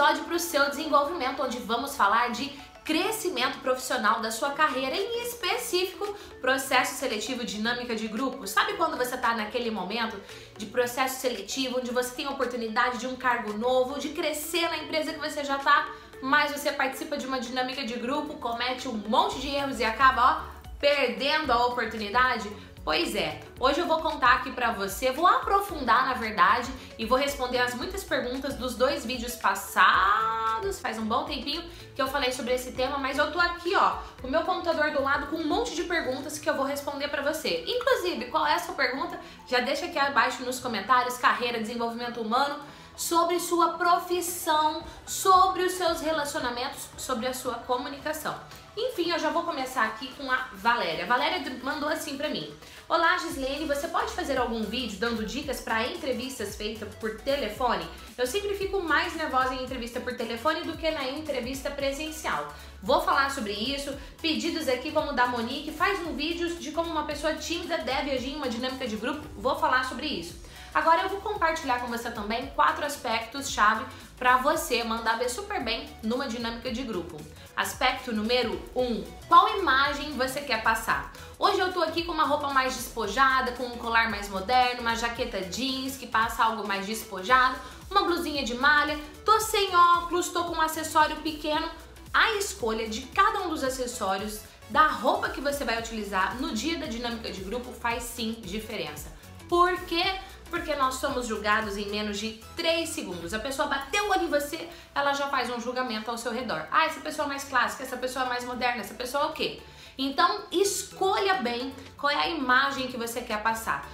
episódio para o seu desenvolvimento, onde vamos falar de crescimento profissional da sua carreira, em específico, processo seletivo dinâmica de grupo. Sabe quando você está naquele momento de processo seletivo, onde você tem a oportunidade de um cargo novo, de crescer na empresa que você já está, mas você participa de uma dinâmica de grupo, comete um monte de erros e acaba, ó, perdendo a oportunidade? Pois é, hoje eu vou contar aqui pra você, vou aprofundar na verdade e vou responder as muitas perguntas dos dois vídeos passados, faz um bom tempinho que eu falei sobre esse tema, mas eu tô aqui ó, com o meu computador do lado com um monte de perguntas que eu vou responder pra você. Inclusive, qual é a sua pergunta? Já deixa aqui abaixo nos comentários, carreira, desenvolvimento humano, sobre sua profissão, sobre os seus relacionamentos, sobre a sua comunicação. Enfim, eu já vou começar aqui com a Valéria. A Valéria mandou assim pra mim. Olá, Gislene, você pode fazer algum vídeo dando dicas para entrevistas feitas por telefone? Eu sempre fico mais nervosa em entrevista por telefone do que na entrevista presencial. Vou falar sobre isso, pedidos aqui como da Monique, faz um vídeo de como uma pessoa tímida deve agir em uma dinâmica de grupo, vou falar sobre isso. Agora eu vou compartilhar com você também quatro aspectos chave para você mandar ver super bem numa dinâmica de grupo. Aspecto número 1. Um, qual imagem você quer passar? Hoje eu tô aqui com uma roupa mais despojada, com um colar mais moderno, uma jaqueta jeans que passa algo mais despojado, uma blusinha de malha, tô sem óculos, tô com um acessório pequeno. A escolha de cada um dos acessórios da roupa que você vai utilizar no dia da dinâmica de grupo faz sim diferença. Por quê? porque nós somos julgados em menos de 3 segundos. A pessoa bateu o olho em você, ela já faz um julgamento ao seu redor. Ah, essa pessoa é mais clássica, essa pessoa é mais moderna, essa pessoa é o quê? Então, escolha bem qual é a imagem que você quer passar.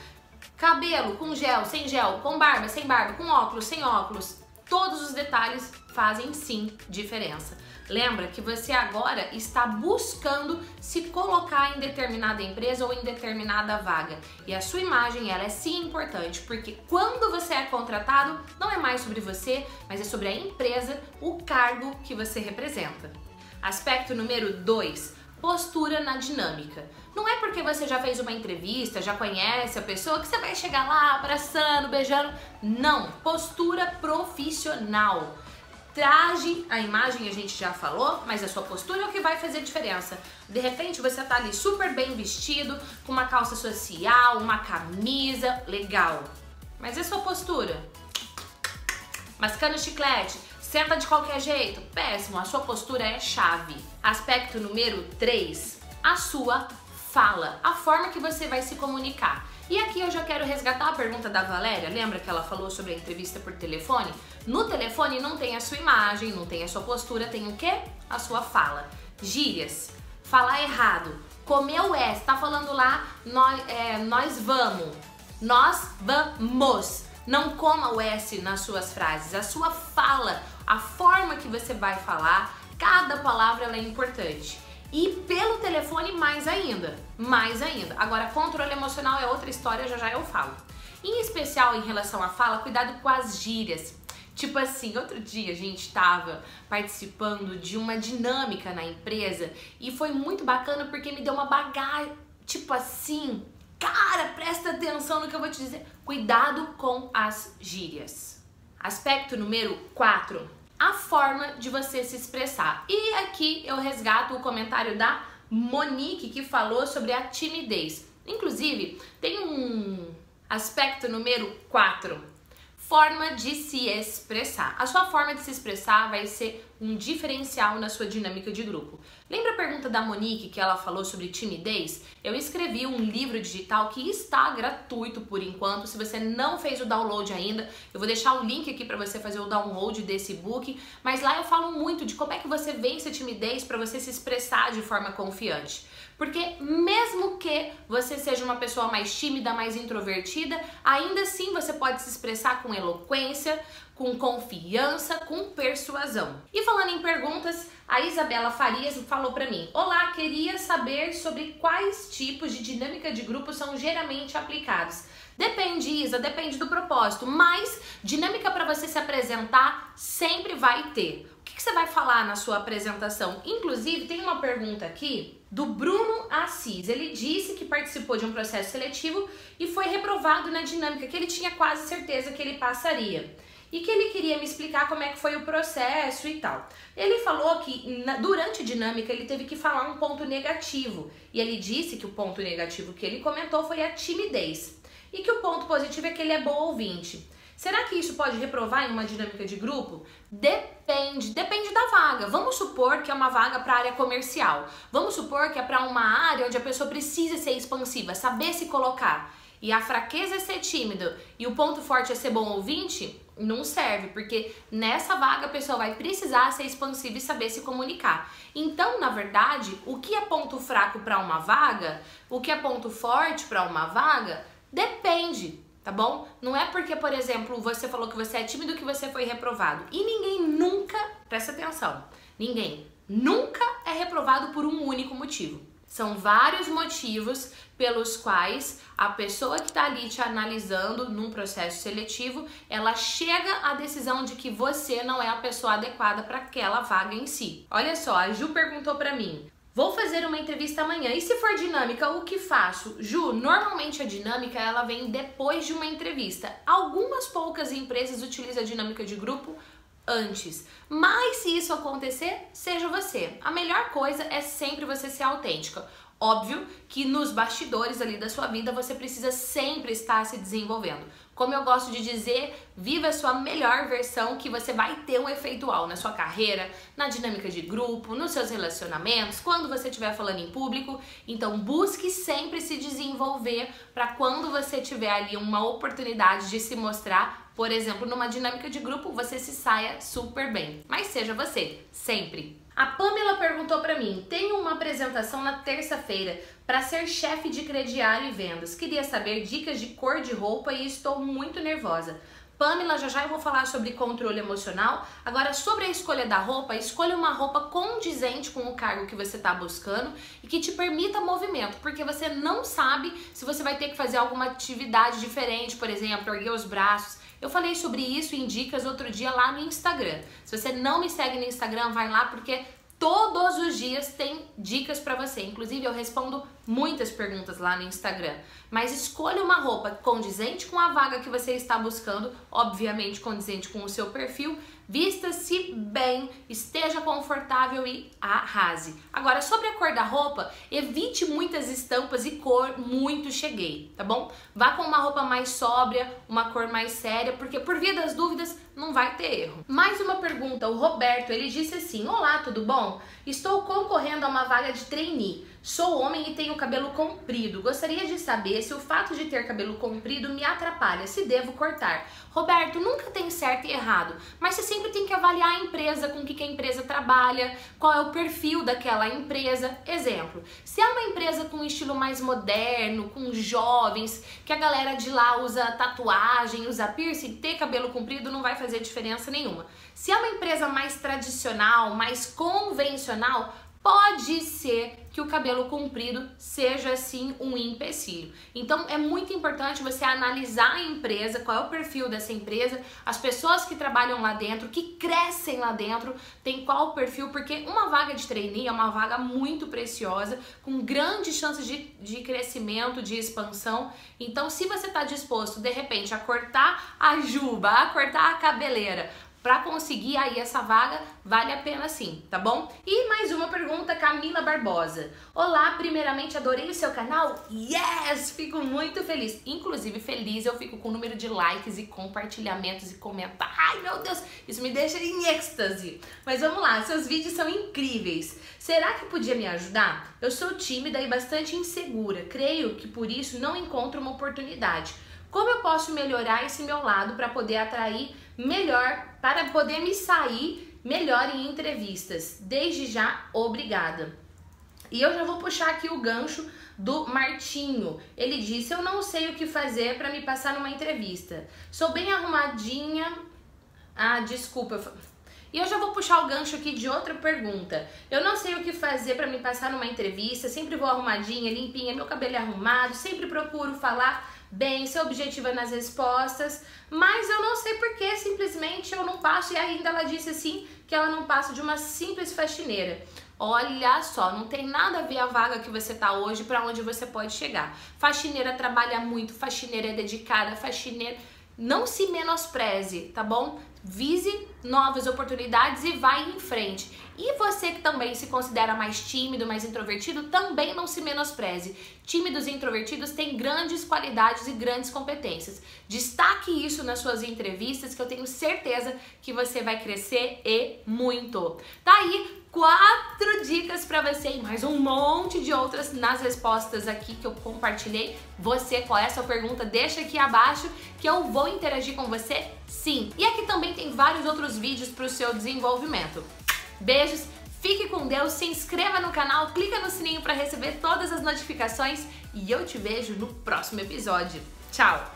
Cabelo com gel, sem gel, com barba, sem barba, com óculos, sem óculos. Todos os detalhes fazem sim diferença. Lembra que você agora está buscando se colocar em determinada empresa ou em determinada vaga. E a sua imagem, ela é sim importante, porque quando você é contratado, não é mais sobre você, mas é sobre a empresa, o cargo que você representa. Aspecto número 2, postura na dinâmica. Não é porque você já fez uma entrevista, já conhece a pessoa, que você vai chegar lá abraçando, beijando. Não, postura profissional. Traje, a imagem a gente já falou, mas a sua postura é o que vai fazer diferença. De repente você tá ali super bem vestido, com uma calça social, uma camisa, legal. Mas e a sua postura? Mascando chiclete, senta de qualquer jeito, péssimo, a sua postura é chave. Aspecto número 3, a sua fala, a forma que você vai se comunicar. E aqui eu já quero resgatar a pergunta da Valéria, lembra que ela falou sobre a entrevista por telefone? No telefone não tem a sua imagem, não tem a sua postura, tem o quê? A sua fala. Gírias, falar errado, comer o S, tá falando lá, nós, é, nós vamos, nós vamos. Não coma o S nas suas frases, a sua fala, a forma que você vai falar, cada palavra é importante. E pelo telefone mais ainda, mais ainda. Agora, controle emocional é outra história, já já eu falo. Em especial em relação à fala, cuidado com as gírias. Tipo assim, outro dia a gente estava participando de uma dinâmica na empresa e foi muito bacana porque me deu uma bagagem, tipo assim, cara, presta atenção no que eu vou te dizer. Cuidado com as gírias. Aspecto número 4 a forma de você se expressar. E aqui eu resgato o comentário da Monique que falou sobre a timidez. Inclusive, tem um aspecto número 4 forma de se expressar. A sua forma de se expressar vai ser um diferencial na sua dinâmica de grupo. Lembra a pergunta da Monique que ela falou sobre timidez? Eu escrevi um livro digital que está gratuito por enquanto. Se você não fez o download ainda, eu vou deixar o link aqui para você fazer o download desse book. Mas lá eu falo muito de como é que você vence a timidez para você se expressar de forma confiante. Porque mesmo que você seja uma pessoa mais tímida, mais introvertida, ainda assim você pode se expressar com eloquência, com confiança, com persuasão. E falando em perguntas, a Isabela Farias falou para mim: "Olá, queria saber sobre quais tipos de dinâmica de grupo são geralmente aplicados." Depende, Isa, depende do propósito, mas dinâmica para você se apresentar sempre vai ter. O que, que você vai falar na sua apresentação? Inclusive, tem uma pergunta aqui do Bruno Assis. Ele disse que participou de um processo seletivo e foi reprovado na dinâmica, que ele tinha quase certeza que ele passaria. E que ele queria me explicar como é que foi o processo e tal. Ele falou que na, durante a dinâmica ele teve que falar um ponto negativo e ele disse que o ponto negativo que ele comentou foi a timidez e que o ponto positivo é que ele é bom ouvinte. Será que isso pode reprovar em uma dinâmica de grupo? Depende, depende da vaga. Vamos supor que é uma vaga para área comercial. Vamos supor que é para uma área onde a pessoa precisa ser expansiva, saber se colocar. E a fraqueza é ser tímido e o ponto forte é ser bom ouvinte, não serve, porque nessa vaga a pessoa vai precisar ser expansiva e saber se comunicar. Então, na verdade, o que é ponto fraco para uma vaga, o que é ponto forte para uma vaga, depende tá bom? Não é porque, por exemplo, você falou que você é tímido que você foi reprovado. E ninguém nunca, presta atenção, ninguém nunca é reprovado por um único motivo. São vários motivos pelos quais a pessoa que está ali te analisando num processo seletivo, ela chega à decisão de que você não é a pessoa adequada para aquela vaga em si. Olha só, a Ju perguntou para mim: Vou fazer uma entrevista amanhã. E se for dinâmica, o que faço? Ju, normalmente a dinâmica ela vem depois de uma entrevista. Algumas poucas empresas utilizam a dinâmica de grupo antes. Mas se isso acontecer, seja você. A melhor coisa é sempre você ser autêntica. Óbvio que nos bastidores ali da sua vida você precisa sempre estar se desenvolvendo. Como eu gosto de dizer, viva a sua melhor versão que você vai ter um efeitual na sua carreira, na dinâmica de grupo, nos seus relacionamentos, quando você estiver falando em público. Então busque sempre se desenvolver para quando você tiver ali uma oportunidade de se mostrar, por exemplo, numa dinâmica de grupo, você se saia super bem. Mas seja você, sempre. A Pamela perguntou para mim: tenho uma apresentação na terça-feira para ser chefe de crediário e vendas. Queria saber dicas de cor de roupa e estou muito nervosa. Pamela, já já eu vou falar sobre controle emocional. Agora, sobre a escolha da roupa, escolha uma roupa condizente com o cargo que você está buscando e que te permita movimento, porque você não sabe se você vai ter que fazer alguma atividade diferente, por exemplo, erguer os braços. Eu falei sobre isso em dicas outro dia lá no Instagram. Se você não me segue no Instagram, vai lá porque todos os dias tem dicas para você. Inclusive eu respondo muitas perguntas lá no Instagram. Mas escolha uma roupa condizente com a vaga que você está buscando, obviamente condizente com o seu perfil, Vista-se bem, esteja confortável e arrase. Agora, sobre a cor da roupa, evite muitas estampas e cor muito cheguei, tá bom? Vá com uma roupa mais sóbria, uma cor mais séria, porque por via das dúvidas não vai ter erro. Mais uma pergunta, o Roberto, ele disse assim: Olá, tudo bom? Estou concorrendo a uma vaga de trainee. Sou homem e tenho cabelo comprido. Gostaria de saber se o fato de ter cabelo comprido me atrapalha, se devo cortar. Roberto, nunca tem certo e errado, mas você sempre tem que avaliar a empresa, com que, que a empresa trabalha, qual é o perfil daquela empresa. Exemplo, se é uma empresa com estilo mais moderno, com jovens, que a galera de lá usa tatuagem, usa piercing, ter cabelo comprido não vai fazer diferença nenhuma. Se é uma empresa mais tradicional, mais convencional, pode ser que o cabelo comprido seja assim um empecilho. Então é muito importante você analisar a empresa, qual é o perfil dessa empresa, as pessoas que trabalham lá dentro, que crescem lá dentro, tem qual o perfil, porque uma vaga de trainee é uma vaga muito preciosa, com grandes chances de, de crescimento, de expansão. Então, se você está disposto de repente a cortar a juba, a cortar a cabeleira, para conseguir aí essa vaga, vale a pena sim, tá bom? E mais uma pergunta, Camila Barbosa. Olá, primeiramente adorei o seu canal? Yes! Fico muito feliz. Inclusive, feliz eu fico com o número de likes e compartilhamentos e comentários. Ai, meu Deus, isso me deixa em êxtase. Mas vamos lá, seus vídeos são incríveis. Será que podia me ajudar? Eu sou tímida e bastante insegura. Creio que por isso não encontro uma oportunidade. Como eu posso melhorar esse meu lado para poder atrair melhor, para poder me sair melhor em entrevistas? Desde já, obrigada. E eu já vou puxar aqui o gancho do Martinho. Ele disse: Eu não sei o que fazer para me passar numa entrevista. Sou bem arrumadinha. Ah, desculpa. E eu já vou puxar o gancho aqui de outra pergunta. Eu não sei o que fazer para me passar numa entrevista. Sempre vou arrumadinha, limpinha, meu cabelo é arrumado. Sempre procuro falar bem, ser objetiva nas respostas, mas eu não sei por que simplesmente eu não passo e ainda ela disse assim que ela não passa de uma simples faxineira. Olha só, não tem nada a ver a vaga que você tá hoje para onde você pode chegar. Faxineira trabalha muito, faxineira é dedicada, faxineira não se menospreze, tá bom? Vise novas oportunidades e vai em frente. E você que também se considera mais tímido, mais introvertido, também não se menospreze. Tímidos e introvertidos têm grandes qualidades e grandes competências. Destaque isso nas suas entrevistas, que eu tenho certeza que você vai crescer e muito. Tá aí quatro dicas para você e mais um monte de outras nas respostas aqui que eu compartilhei. Você, qual é a sua pergunta? Deixa aqui abaixo que eu vou interagir com você sim. E aqui também tem vários vídeos para o seu desenvolvimento. Beijos, fique com Deus, se inscreva no canal, clica no sininho para receber todas as notificações e eu te vejo no próximo episódio. Tchau!